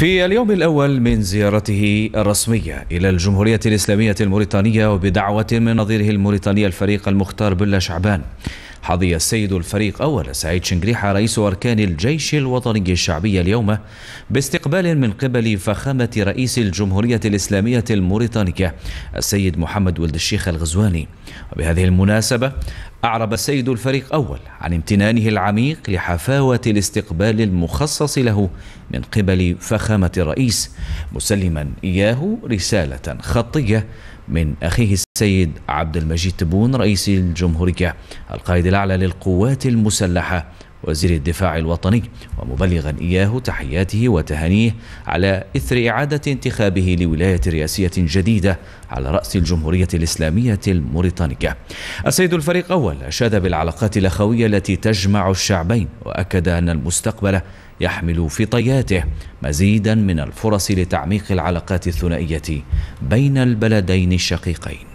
في اليوم الأول من زيارته الرسمية إلى الجمهورية الإسلامية الموريتانية وبدعوة من نظيره الموريتاني الفريق المختار بلا شعبان. حظي السيد الفريق أول سعيد شنقريحة رئيس أركان الجيش الوطني الشعبي اليوم باستقبال من قبل فخامة رئيس الجمهورية الإسلامية الموريتانية السيد محمد ولد الشيخ الغزواني. وبهذه المناسبة أعرب السيد الفريق أول عن امتنانه العميق لحفاوة الاستقبال المخصص له من قبل فخامة الرئيس مسلما إياه رسالة خطية من أخيه السيد عبد المجيد تبون رئيس الجمهورية القائد الأعلى للقوات المسلحة وزير الدفاع الوطني ومبلغا إياه تحياته وتهانيه على إثر إعادة انتخابه لولاية رئاسية جديدة على رأس الجمهورية الإسلامية الموريتانية. السيد الفريق أول أشاد بالعلاقات الأخوية التي تجمع الشعبين وأكد أن المستقبل يحمل في طياته مزيدا من الفرص لتعميق العلاقات الثنائية بين البلدين الشقيقين.